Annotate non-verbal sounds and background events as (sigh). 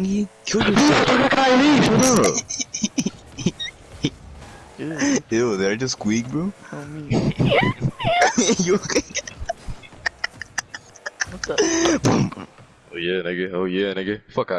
You killed yourself. Kylie, shut up. Ew, Ew, did I just squeak, bro? oh (laughs) me. you okay? What's up? Oh yeah, nigga. Oh yeah, nigga. Fuck out.